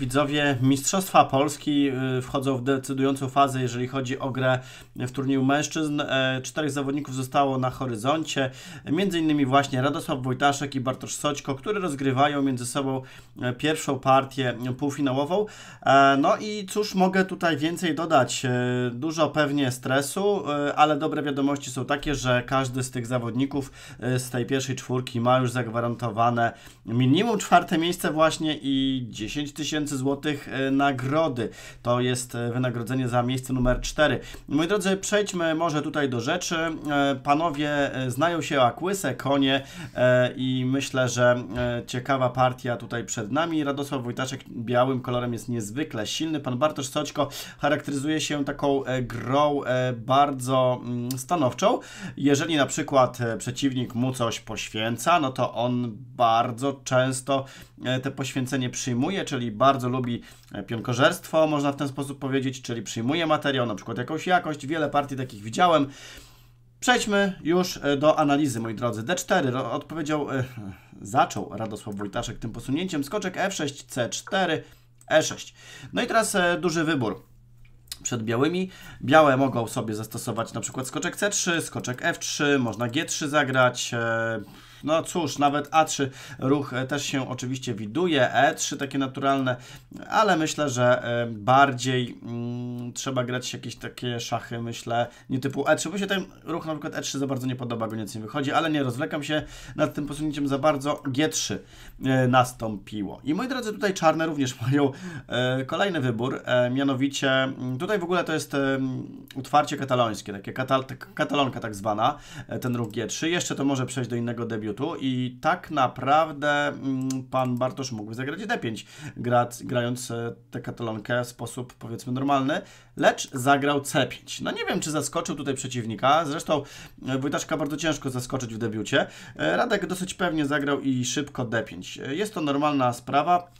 widzowie, Mistrzostwa Polski y, wchodzą w decydującą fazę, jeżeli chodzi o grę w turnieju mężczyzn. E, czterech zawodników zostało na horyzoncie, między innymi właśnie Radosław Wojtaszek i Bartosz Soćko, które rozgrywają między sobą e, pierwszą partię półfinałową. E, no i cóż mogę tutaj więcej dodać? Dużo pewnie stresu, ale dobre wiadomości są takie, że każdy z tych zawodników z tej pierwszej czwórki ma już zagwarantowane minimum czwarte miejsce właśnie i 10 tysięcy złotych e, nagrody. To jest e, wynagrodzenie za miejsce numer 4. Moi drodzy, przejdźmy może tutaj do rzeczy. E, panowie znają się jak łyse konie i myślę, że ciekawa partia tutaj przed nami. Radosław Wojtaszek białym kolorem jest niezwykle silny. Pan Bartosz Soćko charakteryzuje się taką grą bardzo mm, stanowczą. Jeżeli na przykład przeciwnik mu coś poświęca, no to on bardzo często te poświęcenie przyjmuje, czyli bardzo lubi e, pionkożerstwo, można w ten sposób powiedzieć, czyli przyjmuje materiał, na przykład jakąś jakość. Wiele partii takich widziałem. Przejdźmy już e, do analizy, moi drodzy. D4 odpowiedział, e, zaczął Radosław Wojtaszek tym posunięciem. Skoczek F6, C4, E6. No i teraz duży wybór przed białymi. Białe mogą sobie zastosować na przykład skoczek C3, skoczek F3, można G3 zagrać. No cóż, nawet A3 ruch e, też się oczywiście widuje, E3 takie naturalne, ale myślę, że e, bardziej mm, trzeba grać jakieś takie szachy, myślę, nie typu E3, bo się ten ruch na przykład E3 za bardzo nie podoba, go nic nie wychodzi, ale nie rozwlekam się nad tym posunięciem za bardzo, G3 e, nastąpiło. I moi drodzy, tutaj czarne również mają kolejny wybór, mianowicie mm, tutaj w ogóle to jest utwarcie katalońskie, takie katal katalonka tak zwana, ten ruch G3, jeszcze to może przejść do innego debiutu, debiutu i tak naprawdę mm, pan Bartosz mógłby zagrać D5, grając e, tę katalonkę w sposób powiedzmy normalny, lecz zagrał C5. No nie wiem, czy zaskoczył tutaj przeciwnika, zresztą e, Wojtaszka bardzo ciężko zaskoczyć w debiucie. E, Radek dosyć pewnie zagrał i szybko D5. Jest to normalna sprawa.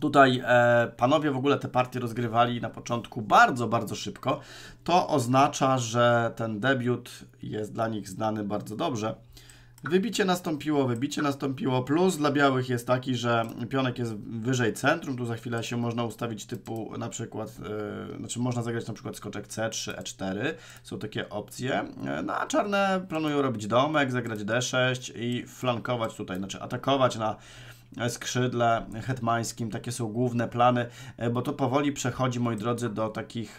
Tutaj e, panowie w ogóle te partie rozgrywali na początku bardzo, bardzo szybko. To oznacza, że ten debiut jest dla nich znany bardzo dobrze. Wybicie nastąpiło, wybicie nastąpiło. Plus dla białych jest taki, że pionek jest wyżej centrum. Tu za chwilę się można ustawić typu na przykład, yy, znaczy można zagrać na przykład skoczek C3, E4. Są takie opcje. No a czarne planują robić domek, zagrać D6 i flankować tutaj, znaczy atakować na skrzydle hetmańskim. Takie są główne plany, e, bo to powoli przechodzi, moi drodzy, do takich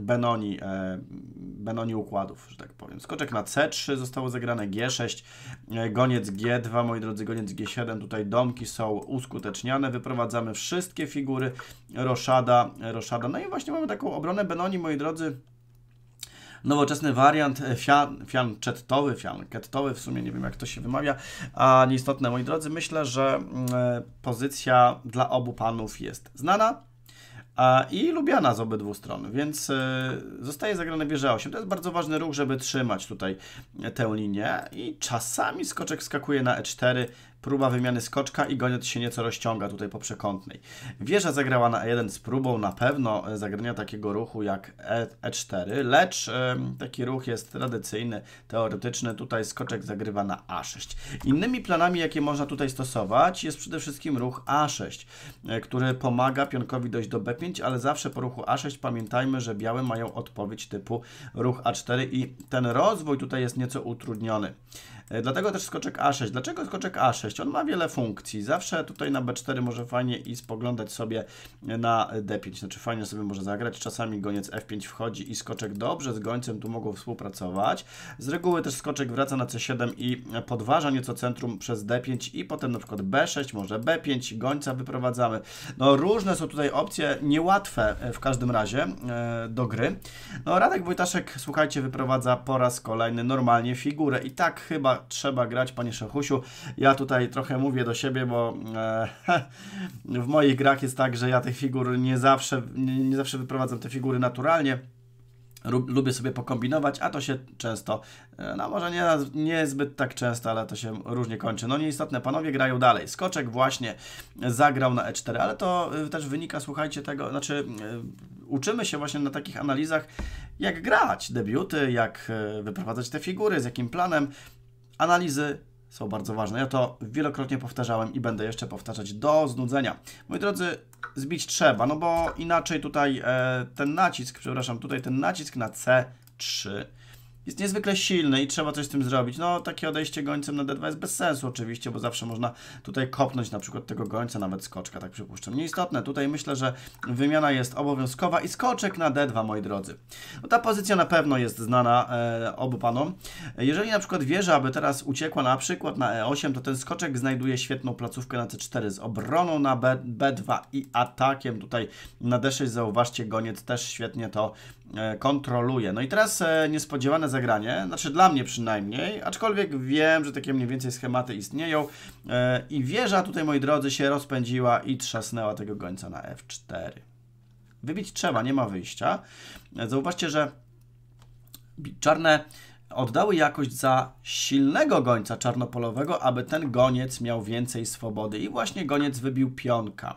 Benoni, e, Benoni układów, że tak powiem. Skoczek na C3 zostało zagrane G6, e, goniec G2, moi drodzy, goniec G7. Tutaj domki są uskuteczniane. Wyprowadzamy wszystkie figury roszada, roszada. No i właśnie mamy taką obronę Benoni, moi drodzy, nowoczesny wariant e, fian, fiankettowy, w sumie nie wiem jak to się wymawia, a nieistotne moi drodzy, myślę, że mm, e, pozycja dla obu panów jest znana i lubiana z obydwu stron, więc e, zostaje zagrane wieża 8. To jest bardzo ważny ruch, żeby trzymać tutaj tę linię i czasami skoczek skakuje na e4, próba wymiany skoczka i goniec się nieco rozciąga tutaj po przekątnej. Wieża zagrała na E1 z próbą na pewno e, zagrania takiego ruchu jak e, E4, lecz e, taki ruch jest tradycyjny, teoretyczny. Tutaj skoczek zagrywa na A6. Innymi planami, jakie można tutaj stosować, jest przede wszystkim ruch A6, e, który pomaga pionkowi dojść do B5, ale zawsze po ruchu A6 pamiętajmy, że białe mają odpowiedź typu ruch A4 i ten rozwój tutaj jest nieco utrudniony. E, dlatego też skoczek A6. Dlaczego skoczek A6? On ma wiele funkcji. Zawsze tutaj na B4 może fajnie i spoglądać sobie na D5. Znaczy fajnie sobie może zagrać. Czasami goniec F5 wchodzi i skoczek dobrze z gońcem tu mogą współpracować. Z reguły też skoczek wraca na C7 i podważa nieco centrum przez D5 i potem na przykład B6, może B5, gońca wyprowadzamy. No różne są tutaj opcje, niełatwe w każdym razie e, do gry. No Radek Wojtaszek, słuchajcie, wyprowadza po raz kolejny normalnie figurę i tak chyba trzeba grać, panie Szechusiu. Ja tutaj trochę mówię do siebie, bo e, w moich grach jest tak, że ja tych figur nie zawsze, nie, nie zawsze wyprowadzam te figury naturalnie lubię sobie pokombinować, a to się często, e, no może nie, nie zbyt tak często, ale to się różnie kończy. No nieistotne, panowie grają dalej. Skoczek właśnie zagrał na E4, ale to e, też wynika, słuchajcie, tego, znaczy e, uczymy się właśnie na takich analizach, jak grać debiuty, jak wyprowadzać te figury, z jakim planem analizy są bardzo ważne. Ja to wielokrotnie powtarzałem i będę jeszcze powtarzać do znudzenia. Moi drodzy, zbić trzeba, no bo inaczej tutaj e, ten nacisk, przepraszam, tutaj ten nacisk na C3 jest niezwykle silny i trzeba coś z tym zrobić. No, takie odejście gońcem na D2 jest bez sensu oczywiście, bo zawsze można tutaj kopnąć na przykład tego gońca, nawet skoczka, tak przypuszczam. Nieistotne, tutaj myślę, że wymiana jest obowiązkowa i skoczek na D2, moi drodzy. No, ta pozycja na pewno jest znana e, obu panom. Jeżeli na przykład wieża aby teraz uciekła na przykład na E8, to ten skoczek znajduje świetną placówkę na C4 z obroną na B, B2 i atakiem tutaj na D6. Zauważcie, goniec też świetnie to kontroluje. No i teraz e, niespodziewane zagranie, znaczy dla mnie przynajmniej, aczkolwiek wiem, że takie mniej więcej schematy istnieją e, i wieża tutaj, moi drodzy, się rozpędziła i trzasnęła tego gońca na F4. Wybić trzeba, nie ma wyjścia. E, zauważcie, że czarne oddały jakość za silnego gońca czarnopolowego, aby ten goniec miał więcej swobody i właśnie goniec wybił pionka.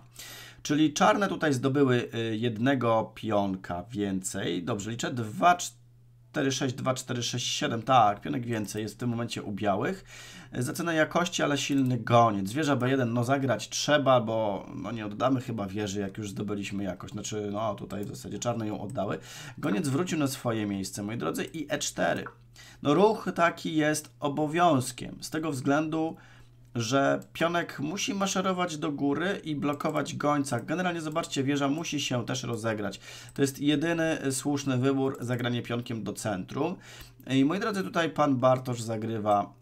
Czyli czarne tutaj zdobyły y, jednego pionka więcej. Dobrze, liczę 2, 4, 4, 6, 2, 4, 6, 7. Tak, pionek więcej jest w tym momencie u białych. Za cenę jakości, ale silny goniec. Wieża B1, no zagrać trzeba, bo no nie oddamy chyba wieży, jak już zdobyliśmy jakość. Znaczy, no tutaj w zasadzie czarne ją oddały. Goniec wrócił na swoje miejsce, moi drodzy, i E4. No ruch taki jest obowiązkiem. Z tego względu, że pionek musi maszerować do góry i blokować gońca. Generalnie zobaczcie, wieża musi się też rozegrać. To jest jedyny słuszny wybór, zagranie pionkiem do centrum. I moi drodzy, tutaj pan Bartosz zagrywa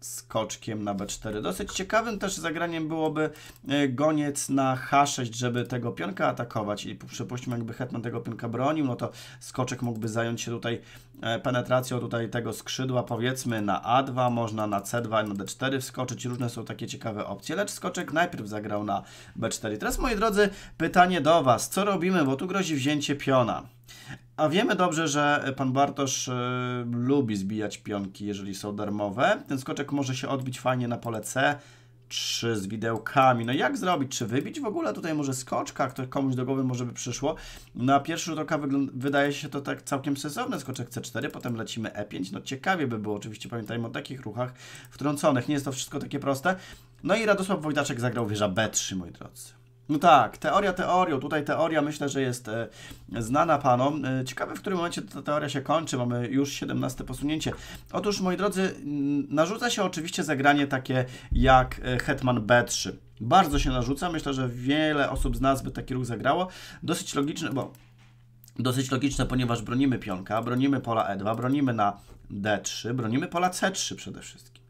skoczkiem na b4. Dosyć ciekawym też zagraniem byłoby e, goniec na h6, żeby tego pionka atakować i przypuśćmy jakby hetman tego pionka bronił, no to skoczek mógłby zająć się tutaj e, penetracją tutaj tego skrzydła, powiedzmy na a2, można na c2, na d4 wskoczyć, różne są takie ciekawe opcje, lecz skoczek najpierw zagrał na b4. Teraz moi drodzy, pytanie do Was, co robimy, bo tu grozi wzięcie piona. A wiemy dobrze, że pan Bartosz y, lubi zbijać pionki, jeżeli są darmowe. Ten skoczek może się odbić fajnie na pole C. 3 z widełkami. No jak zrobić? Czy wybić w ogóle tutaj może skoczka, który komuś do głowy może by przyszło? Na pierwszy rzut oka wydaje się to tak całkiem sensowne. Skoczek C4, potem lecimy E5. No ciekawie by było, oczywiście pamiętajmy o takich ruchach wtrąconych. Nie jest to wszystko takie proste. No i Radosław Wojtaszek zagrał wieża B3, moi drodzy. No tak, teoria teorią. Tutaj teoria myślę, że jest e, znana panom. E, ciekawe, w którym momencie ta teoria się kończy. Mamy już 17 posunięcie. Otóż, moi drodzy, narzuca się oczywiście zagranie takie jak e, Hetman B3. Bardzo się narzuca. Myślę, że wiele osób z nas by taki ruch zagrało. Dosyć logiczne, bo dosyć logiczne, ponieważ bronimy pionka, bronimy pola E2, bronimy na D3, bronimy pola C3 przede wszystkim.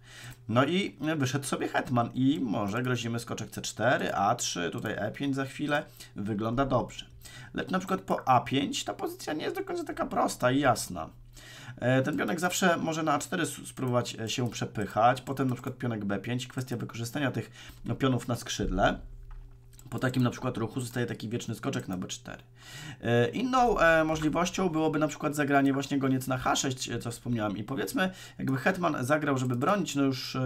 No i wyszedł sobie hetman i może grozimy skoczek c4, a3, tutaj e5 za chwilę. Wygląda dobrze. Lecz na przykład po a5 ta pozycja nie jest do końca taka prosta i jasna. E, ten pionek zawsze może na A4 spróbować e, się przepychać, potem na przykład pionek B5, kwestia wykorzystania tych pionów na skrzydle. Po takim na przykład ruchu zostaje taki wieczny skoczek na b4. E, inną e, możliwością byłoby na przykład zagranie właśnie goniec na h6, e, co wspomniałem. I powiedzmy, jakby hetman zagrał, żeby bronić, no już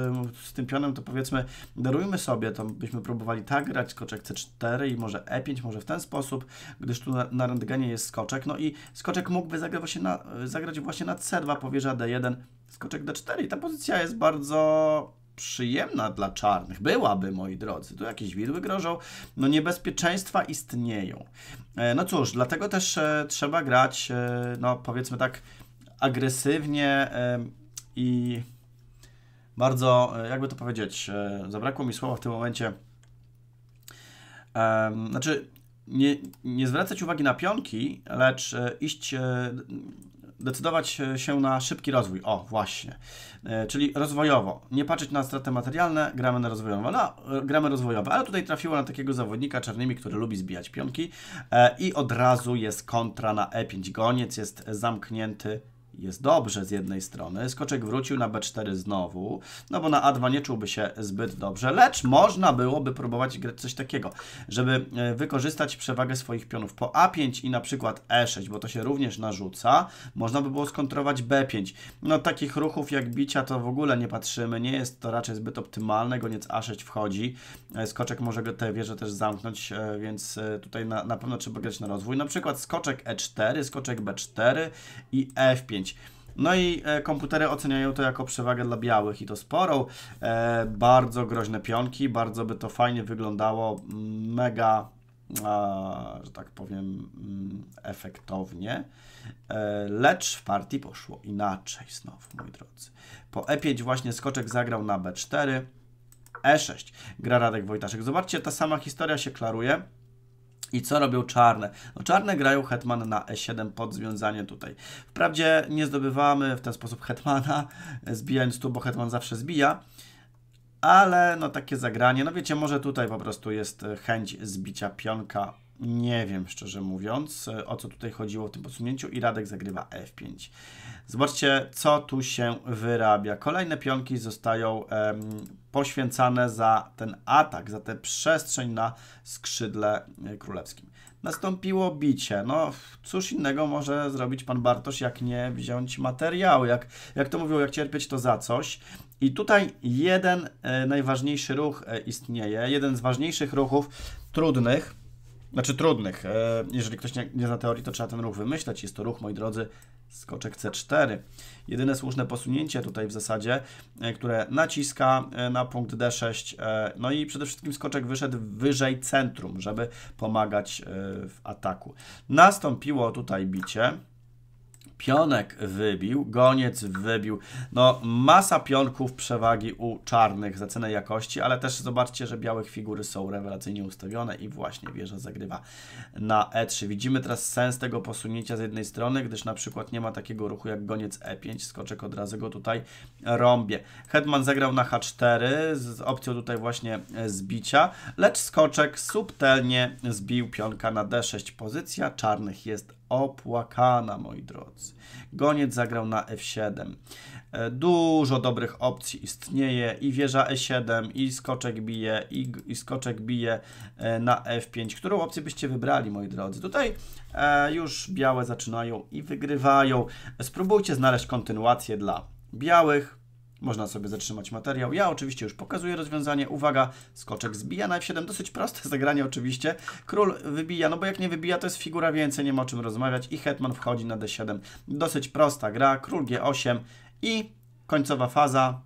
z tym pionem, to powiedzmy, darujmy sobie, to byśmy próbowali tak grać, skoczek c4 i może e5, może w ten sposób, gdyż tu na, na rentgenie jest skoczek. No i skoczek mógłby zagrać właśnie na, zagrać właśnie na c2, powierza d1, skoczek d4 i ta pozycja jest bardzo przyjemna dla czarnych. Byłaby, moi drodzy. Tu jakieś widły grożą. No niebezpieczeństwa istnieją. E, no cóż, dlatego też e, trzeba grać, e, no powiedzmy tak, agresywnie i bardzo, jakby to powiedzieć, zabrakło mi słowa w tym momencie. Znaczy, nie, nie zwracać uwagi na pionki, lecz iść decydować się na szybki rozwój. O, właśnie. E, czyli rozwojowo. Nie patrzeć na straty materialne, gramy na rozwojowo. No, gramy rozwojowo, ale tutaj trafiło na takiego zawodnika czarnymi, który lubi zbijać pionki e, i od razu jest kontra na E5. Goniec jest zamknięty jest dobrze z jednej strony. Skoczek wrócił na B4 znowu, no bo na A2 nie czułby się zbyt dobrze, lecz można byłoby próbować grać coś takiego, żeby e, wykorzystać przewagę swoich pionów po A5 i na przykład E6, bo to się również narzuca. Można by było skontrować B5. No takich ruchów jak bicia to w ogóle nie patrzymy, nie jest to raczej zbyt optymalne, goniec A6 wchodzi, e, skoczek może tę wieżę też zamknąć, e, więc tutaj na, na pewno trzeba grać na rozwój. Na przykład skoczek E4, skoczek B4 i F5. No i e, komputery oceniają to jako przewagę dla białych i to sporą. E, bardzo groźne pionki, bardzo by to fajnie wyglądało, mega, a, że tak powiem, mm, efektownie. E, lecz w partii poszło inaczej znowu, moi drodzy. Po E5 właśnie skoczek zagrał na B4, E6 gra Radek Wojtaszek. Zobaczcie, ta sama historia się klaruje. I co robią czarne? No czarne grają hetman na e7 pod związanie tutaj. Wprawdzie nie zdobywamy w ten sposób hetmana, zbijając tu, bo hetman zawsze zbija, ale no takie zagranie, no wiecie, może tutaj po prostu jest chęć zbicia pionka nie wiem, szczerze mówiąc, o co tutaj chodziło w tym posunięciu i Radek zagrywa F5. Zobaczcie, co tu się wyrabia. Kolejne pionki zostają em, poświęcane za ten atak, za tę przestrzeń na skrzydle e, królewskim. Nastąpiło bicie. No, cóż innego może zrobić pan Bartosz, jak nie wziąć materiału. Jak, jak to mówią, jak cierpieć, to za coś. I tutaj jeden e, najważniejszy ruch e, istnieje, jeden z ważniejszych ruchów, trudnych, znaczy trudnych. E, jeżeli ktoś nie, nie zna teorii, to trzeba ten ruch wymyśleć. Jest to ruch, moi drodzy, skoczek C4. Jedyne słuszne posunięcie tutaj w zasadzie, e, które naciska e, na punkt D6. No i przede wszystkim skoczek wyszedł wyżej centrum, żeby pomagać w ataku. Nastąpiło tutaj bicie. Pionek wybił, goniec wybił. No, masa pionków przewagi u czarnych za cenę jakości, ale też zobaczcie, że białych figury są rewelacyjnie ustawione i właśnie wieża zagrywa na E3. Widzimy teraz sens tego posunięcia z jednej strony, gdyż na przykład nie ma takiego ruchu jak goniec E5, skoczek od razu go tutaj rąbie. Hetman zagrał na H4 z opcją tutaj właśnie zbicia, lecz skoczek subtelnie zbił pionka na D6. Pozycja czarnych jest opłakana, moi drodzy. Goniec zagrał na F7. E, dużo dobrych opcji istnieje i wieża E7, i skoczek bije, i, i skoczek bije e, na F5. Którą opcję byście wybrali, moi drodzy? Tutaj e, już białe zaczynają i wygrywają. Spróbujcie znaleźć kontynuację dla białych. Można sobie zatrzymać materiał. Ja oczywiście już pokazuję rozwiązanie. Uwaga, skoczek zbija na F7. Dosyć proste zagranie oczywiście. Król wybija, no bo jak nie wybija, to jest figura więcej, nie ma o czym rozmawiać. I hetman wchodzi na D7. Dosyć prosta gra. Król G8 i końcowa faza.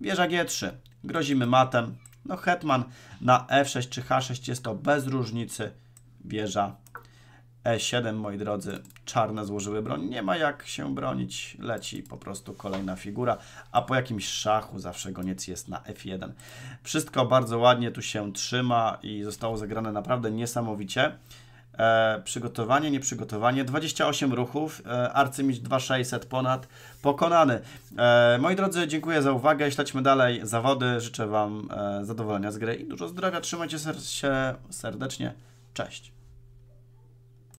Wieża G3. Grozimy matem. No hetman na F6 czy H6 jest to bez różnicy. Wieża E7, moi drodzy, czarne złożyły broń. Nie ma jak się bronić, leci po prostu kolejna figura, a po jakimś szachu zawsze goniec jest na F1. Wszystko bardzo ładnie tu się trzyma i zostało zagrane naprawdę niesamowicie. E, przygotowanie, nieprzygotowanie, 28 ruchów, e, Arcymistrz 2600 ponad, pokonany. E, moi drodzy, dziękuję za uwagę, śledźmy dalej zawody, życzę Wam e, zadowolenia z gry i dużo zdrowia, trzymajcie się serdecznie, cześć.